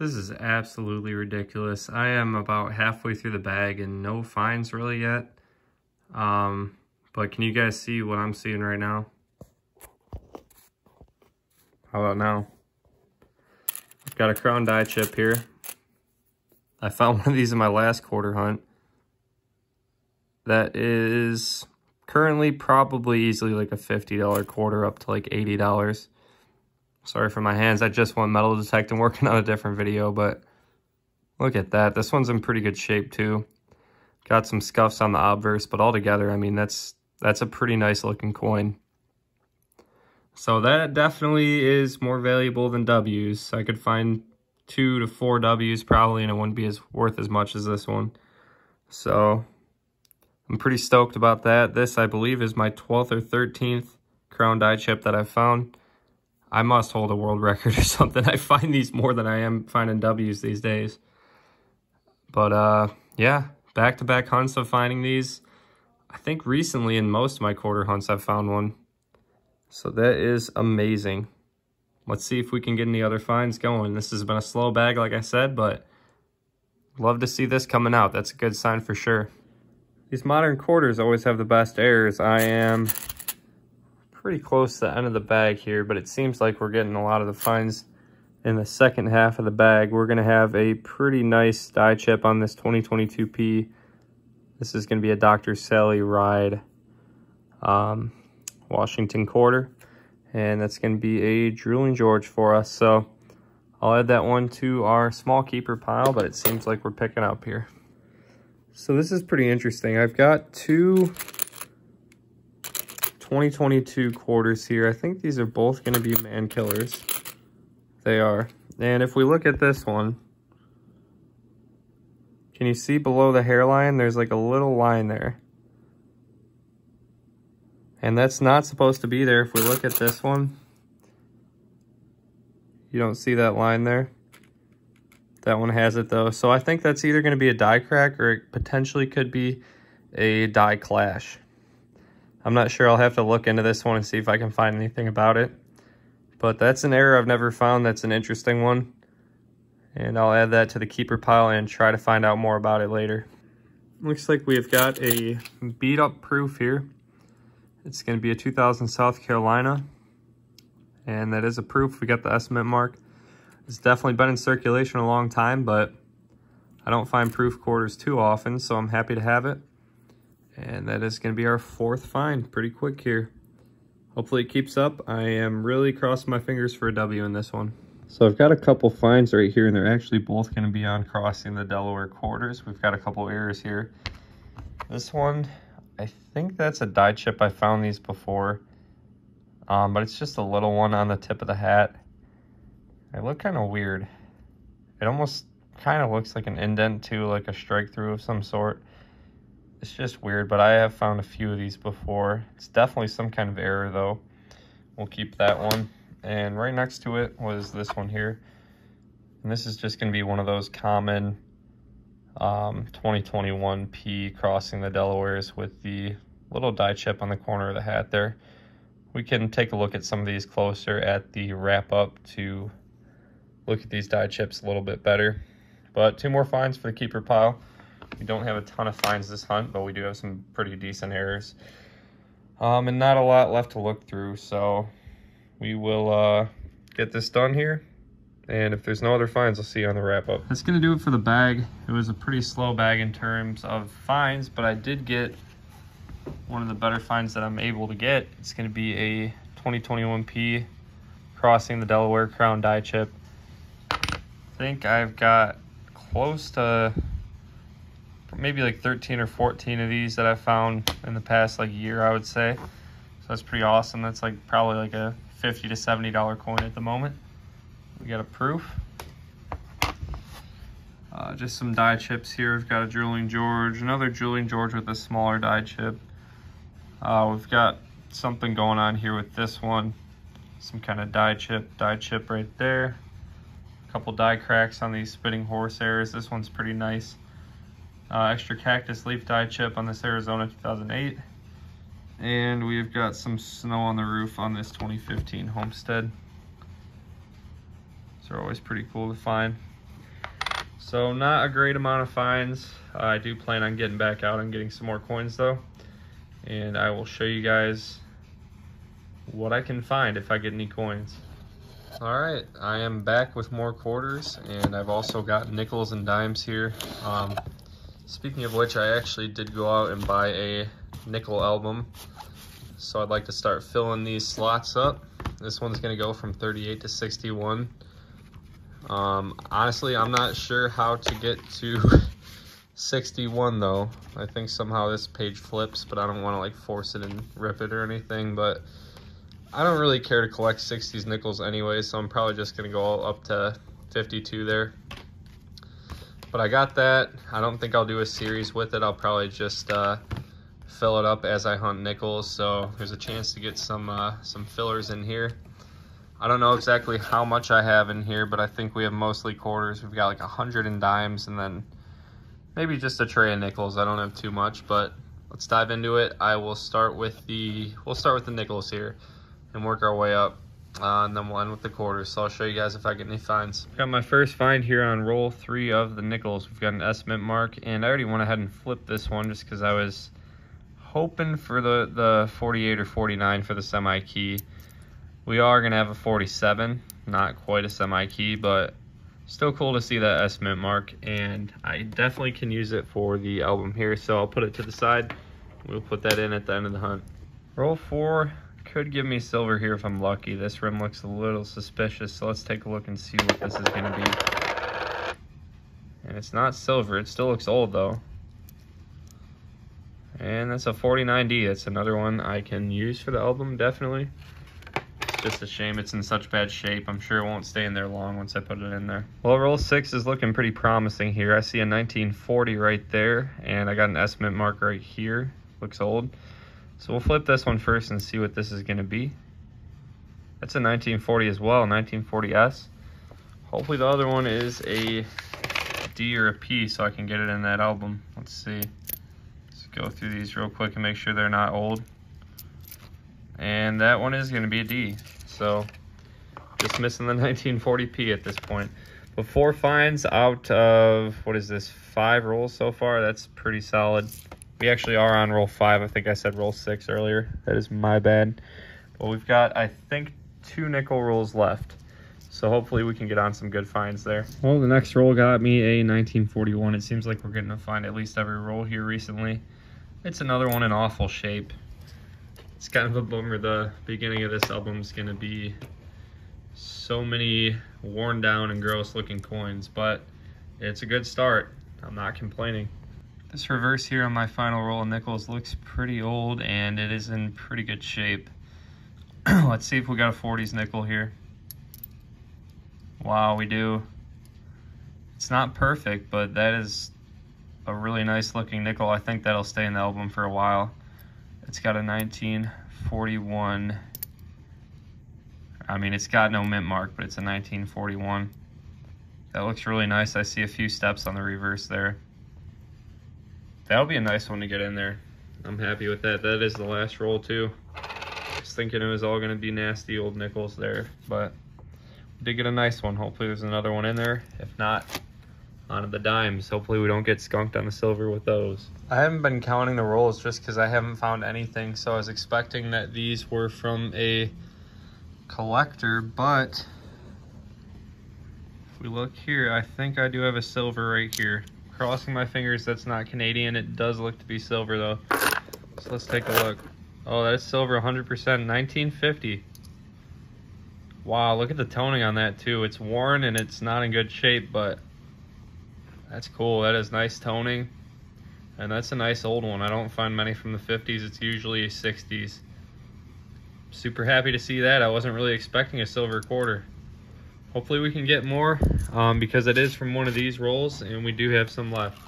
This is absolutely ridiculous. I am about halfway through the bag and no finds really yet. Um, but can you guys see what I'm seeing right now? How about now? I've got a crown die chip here. I found one of these in my last quarter hunt. That is currently probably easily like a $50 quarter up to like $80. Sorry for my hands. I just went metal detecting working on a different video, but look at that. This one's in pretty good shape too. Got some scuffs on the obverse, but altogether, I mean, that's that's a pretty nice looking coin. So that definitely is more valuable than W's. I could find two to four W's probably, and it wouldn't be as worth as much as this one. So I'm pretty stoked about that. This, I believe, is my 12th or 13th crown die chip that I've found. I must hold a world record or something. I find these more than I am finding W's these days. But uh, yeah, back-to-back -back hunts of finding these. I think recently in most of my quarter hunts I've found one. So that is amazing. Let's see if we can get any other finds going. This has been a slow bag, like I said, but love to see this coming out. That's a good sign for sure. These modern quarters always have the best errors. I am pretty close to the end of the bag here, but it seems like we're getting a lot of the finds in the second half of the bag. We're going to have a pretty nice die chip on this 2022P. This is going to be a Dr. Sally Ride um, Washington quarter. And that's going to be a Drooling George for us. So I'll add that one to our small keeper pile, but it seems like we're picking up here. So this is pretty interesting. I've got two 2022 quarters here. I think these are both going to be Mankillers. They are. And if we look at this one, can you see below the hairline? There's like a little line there. And that's not supposed to be there. If we look at this one, you don't see that line there. That one has it though. So I think that's either going to be a die crack or it potentially could be a die clash. I'm not sure. I'll have to look into this one and see if I can find anything about it. But that's an error I've never found. That's an interesting one. And I'll add that to the keeper pile and try to find out more about it later. Looks like we've got a beat up proof here. It's going to be a 2000 South Carolina. And that is a proof. We got the S mint mark. It's definitely been in circulation a long time, but I don't find proof quarters too often, so I'm happy to have it. And that is going to be our fourth find. Pretty quick here. Hopefully it keeps up. I am really crossing my fingers for a W in this one. So I've got a couple finds right here, and they're actually both going to be on crossing the Delaware quarters. We've got a couple errors here. This one, I think that's a die chip. I found these before, um, but it's just a little one on the tip of the hat. It look kind of weird. It almost kind of looks like an indent too, like a strike through of some sort. It's just weird, but I have found a few of these before. It's definitely some kind of error though. We'll keep that one. And right next to it was this one here. And this is just going to be one of those common um, 2021 P crossing the Delawares with the little die chip on the corner of the hat there. We can take a look at some of these closer at the wrap up to look at these die chips a little bit better. But two more finds for the keeper pile. We don't have a ton of finds this hunt, but we do have some pretty decent errors. Um, and not a lot left to look through, so we will uh, get this done here. And if there's no other finds, I'll see you on the wrap up. That's gonna do it for the bag. It was a pretty slow bag in terms of finds, but I did get one of the better finds that I'm able to get. It's gonna be a 2021P crossing the Delaware Crown die chip. I think I've got close to maybe like 13 or 14 of these that I've found in the past like year, I would say. So that's pretty awesome. That's like probably like a 50 to $70 coin at the moment. We got a proof. Uh, just some die chips here. We've got a Drooling George, another Drooling George with a smaller die chip. Uh, we've got something going on here with this one. Some kind of die chip, die chip right there. A couple die cracks on these spitting horse errors. This one's pretty nice. Uh, extra cactus leaf die chip on this Arizona 2008. And we've got some snow on the roof on this 2015 Homestead. These are always pretty cool to find. So not a great amount of finds. I do plan on getting back out and getting some more coins though. And I will show you guys what I can find if I get any coins. All right, I am back with more quarters and I've also got nickels and dimes here. Um, speaking of which, I actually did go out and buy a nickel album. So I'd like to start filling these slots up. This one's gonna go from 38 to 61. Um, honestly, I'm not sure how to get to 61 though. I think somehow this page flips, but I don't want to like force it and rip it or anything. But I don't really care to collect 60s nickels anyway, so I'm probably just going to go up to 52 there. But I got that. I don't think I'll do a series with it. I'll probably just uh, fill it up as I hunt nickels. So there's a chance to get some uh, some fillers in here. I don't know exactly how much I have in here, but I think we have mostly quarters. We've got like a hundred in dimes and then maybe just a tray of nickels. I don't have too much, but let's dive into it. I will start with the, we'll start with the nickels here and work our way up. Uh, and then we'll end with the quarters. So I'll show you guys if I get any finds. Got my first find here on roll three of the nickels. We've got an mint mark, and I already went ahead and flipped this one just because I was hoping for the, the 48 or 49 for the semi key. We are going to have a 47, not quite a semi-key, but still cool to see that Mint mark, and I definitely can use it for the album here, so I'll put it to the side. We'll put that in at the end of the hunt. Roll 4 could give me silver here if I'm lucky. This rim looks a little suspicious, so let's take a look and see what this is going to be. And it's not silver. It still looks old, though. And that's a 49D. That's another one I can use for the album, definitely It's just a shame it's in such bad shape. I'm sure it won't stay in there long once I put it in there. Well, roll six is looking pretty promising here. I see a 1940 right there, and I got an Mint mark right here. Looks old. So we'll flip this one first and see what this is gonna be. That's a 1940 as well, 1940S. Hopefully the other one is a D or a P so I can get it in that album. Let's see. Let's go through these real quick and make sure they're not old. And that one is going to be a D. So just missing the 1940p at this point. But four finds out of, what is this, five rolls so far? That's pretty solid. We actually are on roll five. I think I said roll six earlier. That is my bad. But we've got, I think, two nickel rolls left. So hopefully we can get on some good finds there. Well, the next roll got me a 1941. It seems like we're getting to find at least every roll here recently. It's another one in awful shape it's kind of a bummer the beginning of this album is going to be so many worn down and gross looking coins, but it's a good start. I'm not complaining. This reverse here on my final roll of nickels looks pretty old and it is in pretty good shape. Let's see if we got a 40s nickel here. Wow, we do. It's not perfect, but that is a really nice looking nickel. I think that'll stay in the album for a while. It's got a 1941. I mean, it's got no mint mark, but it's a 1941. That looks really nice. I see a few steps on the reverse there. That'll be a nice one to get in there. I'm happy with that. That is the last roll too. Just thinking it was all gonna be nasty old nickels there, but we did get a nice one. Hopefully there's another one in there. If not, onto the dimes. Hopefully we don't get skunked on the silver with those. I haven't been counting the rolls just because I haven't found anything. So I was expecting that these were from a collector, but if we look here, I think I do have a silver right here. Crossing my fingers that's not Canadian. It does look to be silver though. So let's take a look. Oh, that's silver 100%, 1950. Wow, look at the toning on that too. It's worn and it's not in good shape, but that's cool. That is nice toning. And that's a nice old one. I don't find many from the 50s. It's usually 60s. Super happy to see that. I wasn't really expecting a silver quarter. Hopefully we can get more um, because it is from one of these rolls and we do have some left.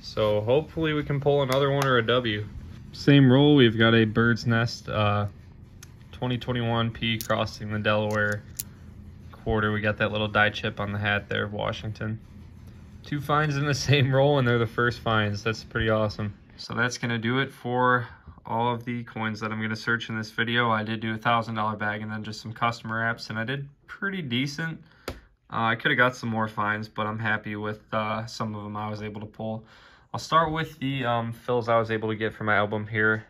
So hopefully we can pull another one or a W. Same roll, we've got a Bird's Nest uh, 2021 P crossing the Delaware quarter. We got that little die chip on the hat there of Washington. Two finds in the same roll and they're the first finds. That's pretty awesome. So that's gonna do it for all of the coins that I'm gonna search in this video. I did do a $1,000 bag and then just some customer apps and I did pretty decent, Uh, I could have got some more finds, but I'm happy with uh, some of them I was able to pull. I'll start with the um, fills I was able to get for my album here,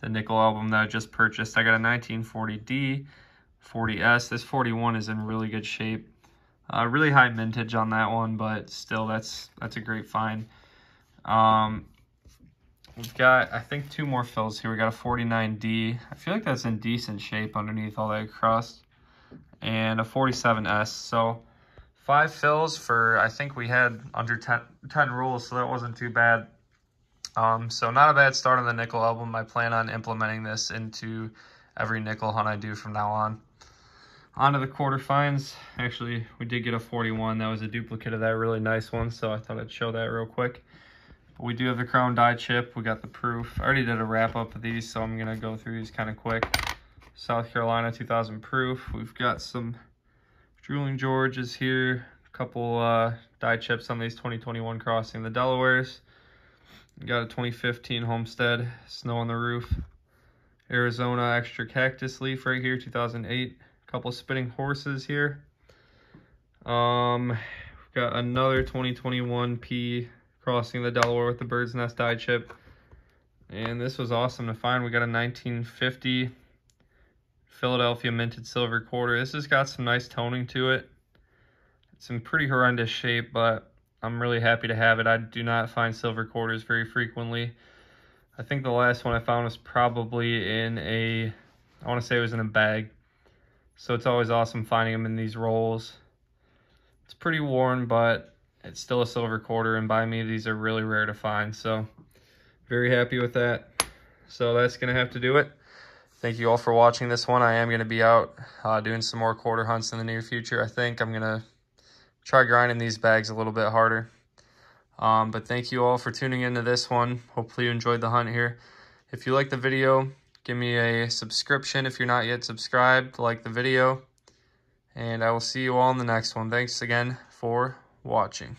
the nickel album that I just purchased. I got a 1940D, 40S. This 41 is in really good shape. Uh, really high mintage on that one, but still, that's that's a great find. Um, we've got, I think, two more fills here. We got a 49D. I feel like that's in decent shape underneath all that crust. And a 47S. So five fills for, I think we had under 10, 10 rolls, so that wasn't too bad. Um, so not a bad start on the nickel album. I plan on implementing this into every nickel hunt I do from now on. On to the quarter finds. Actually, we did get a 41. That was a duplicate of that really nice one, so I thought I'd show that real quick. But we do have the Crown die chip. We got the proof. I already did a wrap up of these, so I'm going to go through these kind of quick. South Carolina 2000 proof. We've got some Drooling Georges here. A couple uh, die chips on these 2021 Crossing the Delawares. We Got a 2015 Homestead Snow on the Roof. Arizona Extra Cactus Leaf right here, 2008. A couple spitting horses here. Um, we've got another 2021 P crossing the Delaware with the Bird's Nest die chip. And this was awesome to find. We got a 1950 Philadelphia Minted Silver Quarter. This has got some nice toning to it. It's in pretty horrendous shape, but I'm really happy to have it. I do not find silver quarters very frequently. I think the last one I found was probably in a, I want to say it was in a bag. So it's always awesome finding them in these rolls. It's pretty worn, but it's still a silver quarter. And by me, these are really rare to find. So very happy with that. So that's going to have to do it thank you all for watching this one. I am going to be out uh, doing some more quarter hunts in the near future. I think I'm going to try grinding these bags a little bit harder. Um, but thank you all for tuning into this one. Hopefully you enjoyed the hunt here. If you like the video, give me a subscription if you're not yet subscribed. Like the video. And I will see you all in the next one. Thanks again for watching.